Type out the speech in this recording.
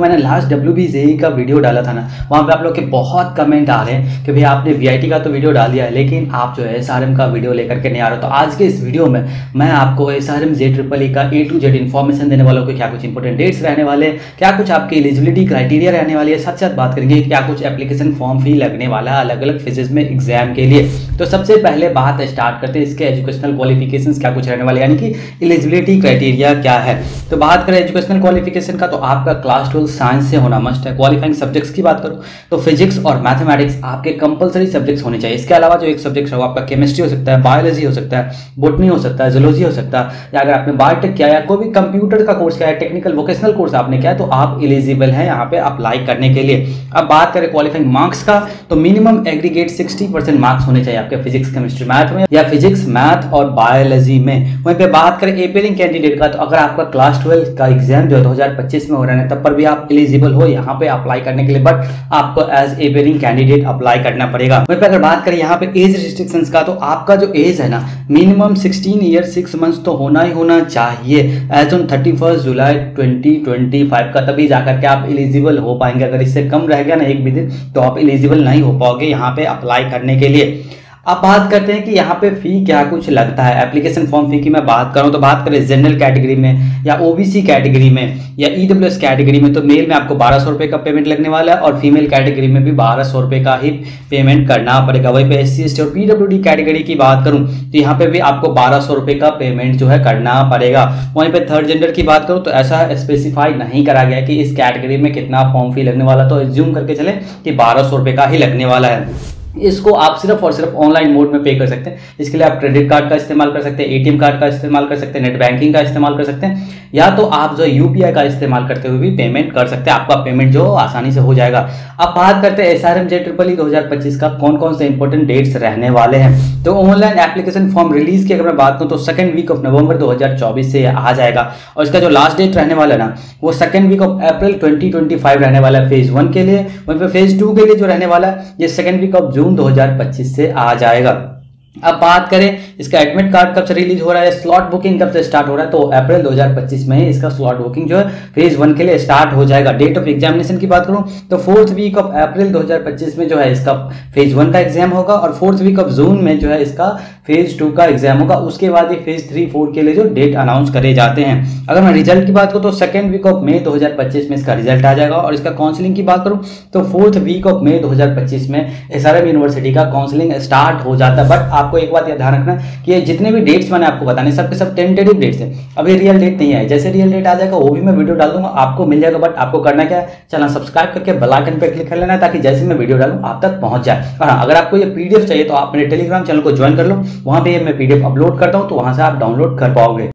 मैंने last W B JE का video डाला था ना, वहाँ पे आप लोग के बहुत कमेंट आ रहे हैं कि भाई आपने वीआईटी का तो वीडियो डाल दिया है, लेकिन आप जो है एस का वीडियो लेकर के नहीं आ रहे तो आज के इस वीडियो में मैं आपको S R M J triple E का ए टू जेड इन्फॉर्मेशन देने वालों को क्या कुछ इंपॉर्टेंट डेट्स रहने वाले क्या कुछ आपकी एलिजिबिलिटी क्राइटेरिया रहने वाली है, साथ साथ बात करेंगे क्या कुछ एप्लीकेशन फॉर्म फ़ी लगने वाला है अलग अलग फिजेज में एग्ज़ाम के लिए। तो सबसे पहले बात स्टार्ट करते हैं, इसके एजुकेशनल क्वालिफिकेशन क्या कुछ रहने वाले यानी कि एलिजिबिलिटी क्राइटेरिया क्या है। तो बात करें एजुकेशनल क्वालिफिकेशन का तो आपका क्लास ट्वेल्व साइंस से होना मस्ट है। क्वालिफाइंग सब्जेक्ट्स की बात करूँ तो फिजिक्स और मैथमेटिक्स आपके कंपलसरी सब्जेक्ट्स होने चाहिए। इसके अलावा जो एक सब्जेक्ट है, वो आपका केमिस्ट्री हो सकता है बायोलॉजी हो सकता है बोटनी हो सकता है जोलॉजी हो सकता है, या अगर आपने बायोटेक किया या कोई भी कंप्यूटर का कोर्स किया है टेक्निकल वोकेशनल कोर्स आपने किया है तो आप एलिजिबल हैं यहाँ पे अप्लाई करने के लिए। अब बात करें क्वालिफाइंग मार्क्स का तो minimum aggregate sixty percent marks होने चाहिए आपके फिजिक्स केमिस्ट्री मैथ में, या फिजिक्स मैथ और बायोलॉजी में। वहीं पे बात करें एपेरिंग कैंडिडेट का तो अगर आपका क्लास ट्वेल्व का एग्ज़ाम जो है 2025 में हो रहा है, तब पर भी आप एलिजिबल हो, यहाँ पे अप्लाई करने के लिए बट आपको as a appearing candidate apply करना पड़ेगा। वहीं पे अगर बात करें यहाँ पे एज रिस्ट्रिक्शंस का तो आपका जो एज है ना मिनिमम 16 ईयर सिक्स मंथ्स तो होना ही होना चाहिए। Age on thirty July twenty का, तभी जाकर के आप एलिजिबल हो पाएँगे। अगर इससे कम रह गया ना एक भी दिन तो आप एलिजिबल नहीं हो पाओगे यहाँ पे अप्लाई करने के लिए। अब बात करते हैं कि यहाँ पे फ़ी क्या कुछ लगता है? एप्लीकेशन फॉर्म फ़ी की मैं बात करूँ तो बात करें जनरल कैटेगरी में या ओबीसी कैटेगरी में या ईडब्ल्यूएस कैटेगरी में तो मेल में आपको बारह सौ रुपये का पेमेंट लगने वाला है और फीमेल कैटेगरी में भी बारह सौ रुपये का ही पेमेंट करना पड़ेगा। वहीं पे एस सी और पीडब्ल्यू कैटेगरी की बात करूँ तो यहाँ पे भी आपको बारह सौ रुपये का पेमेंट जो है करना पड़ेगा। वहीं पर थर्ड जेंडर की बात करूँ तो ऐसा स्पेसिफाई नहीं करा गया कि इस कैटेगरी में कितना फॉर्म फ़ी लगने वाला तो एज्यूम करके चले कि बारह सौ रुपये का ही लगने वाला है। इसको आप सिर्फ़ और सिर्फ़ ऑनलाइन मोड में पे कर सकते हैं। इसके लिए आप क्रेडिट कार्ड का इस्तेमाल कर सकते हैं एटीएम कार्ड का इस्तेमाल कर सकते हैं नेट बैंकिंग का इस्तेमाल कर सकते हैं, या तो आप जो यूपीआई का इस्तेमाल करते हुए भी पेमेंट कर सकते हैं। आपका पेमेंट जो आसानी से हो जाएगा। अब बात करते हैं S R M J triple E दो का कौन कौन से इंपॉर्टेंट डेट्स रहने वाले हैं। तो ऑनलाइन एप्लीकेशन फॉर्म रिलीज़ की अगर मैं बात करूँ तो सेकंड वीक ऑफ़ नवंबर 2024 से आ जाएगा। और इसका जो लास्ट डेट रहने वाला है ना, वो सेकंड वीक ऑफ़ अप्रैल 2025 रहने वाला है फ़ेज़ वन के लिए। वहीं पर फ़ेज़ टू के लिए जो रहने वाला है, ये सेकंड वीक ऑफ़ जून 2025 से आ जाएगा। अब बात करें, इसका एडमिट कार्ड कब से रिलीज़ हो रहा है? स्लॉट बुकिंग कब से स्टार्ट हो रहा है? तो अप्रैल 2025 में ही इसका स्लॉट बुकिंग जो है फ़ेज़ वन के लिए स्टार्ट हो जाएगा। डेट ऑफ़ एग्जामिनेशन की बात करूँ तो फोर्थ वीक ऑफ़ अप्रैल 2025 में जो है इसका फ़ेज़ वन का एग्ज़ाम होगा और फोर्थ वीक ऑफ़ जून में जो है इसका फ़ेज़ टू का एग्ज़ाम होगा, उसके बाद ये फ़ेज़ थ्री फोर के लिए जो डेट अनाउंस करे जाते हैं। अगर मैं रिज़ल्ट की बात करूँ तो सेकंड वीक ऑफ़ मे 2025 में इसका रिज़ल्ट आ जाएगा और इसका काउंसलिंग की बात करूँ तो फोर्थ वीक ऑफ़ मे 2025 में एसआरएम यूनिवर्सिटी का काउंसलिंग स्टार्ट हो जाता है। बट आपको एक बात यह ध्यान रखना कि जितने भी डेट्स मैंने आपको बताने सबके सब टेंटेटिव डेट्स हैं। अभी रियल डेट नहीं है जैसे रियल डेट आ जाएगा, वो भी मैं वीडियो डाल दूँगा, आपको मिल जाएगा। बट आपको करना क्या है? चैनल सब्सक्राइब करके बेलाइकन पर क्लिक कर लेना ताकि जैसे मैं वीडियो डालूँ, आप तक पहुँच जाए। और हाँ अगर आपको ये पीडीएफ चाहिए तो आप मेरे टेलीग्राम चैनल को ज्वाइन कर लो। वहाँ पे मैं पीडीएफ अपलोड करता हूँ तो वहाँ से आप डाउनलोड कर पाओगे।